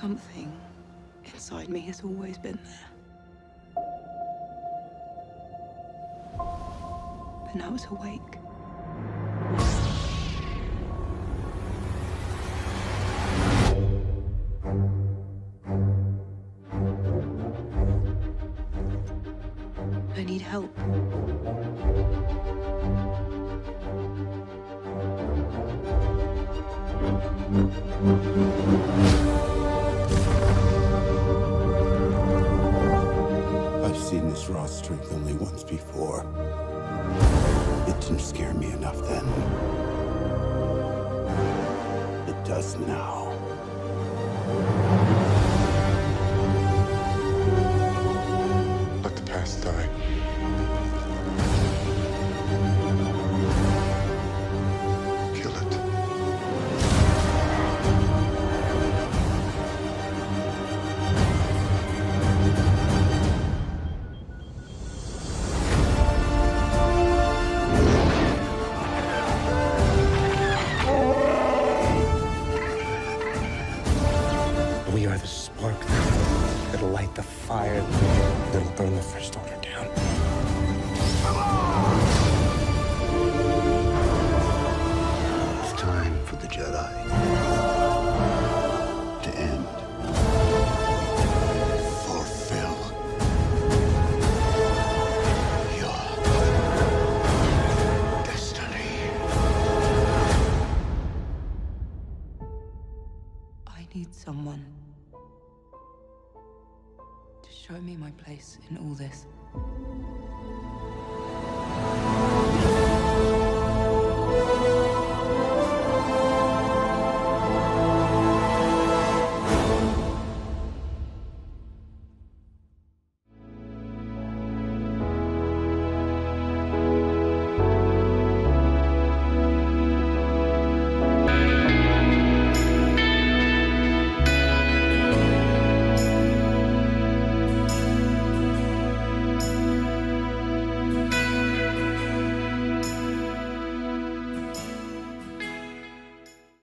Something inside me has always been there. But now it's awake. I need help. I've seen this raw strength only once before. It didn't scare me enough then. It does now. We are the spark that'll light the fire that'll burn the First Order need someone to show me my place in all this.